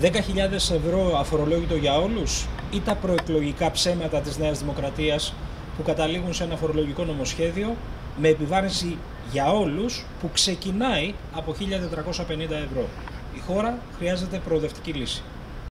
10.000 ευρώ αφορολόγητο για όλους ή τα προεκλογικά ψέματα της Νέας Δημοκρατίας που καταλήγουν σε ένα φορολογικό νομοσχέδιο με επιβάρυνση για όλους που ξεκινάει από 1.450 ευρώ. Η χώρα χρειάζεται προοδευτική λύση.